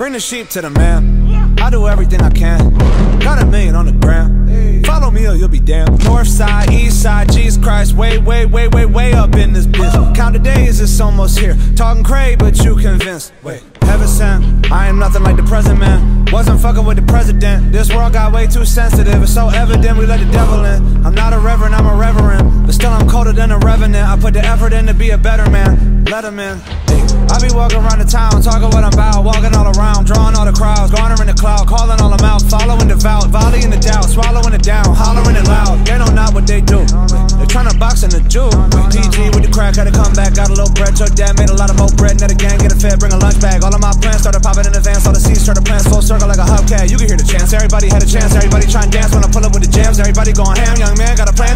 Bring the sheep to the man. I do everything I can. Got a million on the ground. Follow me or you'll be damned. North side, east side, Jesus Christ, way, way, way, way, way up in this bitch. Count the days, it's almost here. Talking crazy, but you convinced. Wait, heaven sent. I am nothing like the present man. Wasn't fucking with the president. This world got way too sensitive. It's so evident we let the devil in. I'm not a reverend, I'm a reverend. But still, I'm colder than a revenant. I put the effort in to be a better man. Let him in. I be walking around the town, talking what I'm about, the vow, volleying the doubt, swallowing it down, hollering it loud. They know not what they do. They tryna box in the Jew. PG with the crack, had to come back, got a little bread, took that, made a lot of more bread, net again, get a fed, bring a lunch bag. All of my plans started popping in advance, all the seeds started plans full circle like a hubcap. You can hear the chance, everybody had a chance, everybody trying to dance when I pull up with the jams, everybody going ham, young man, got a plan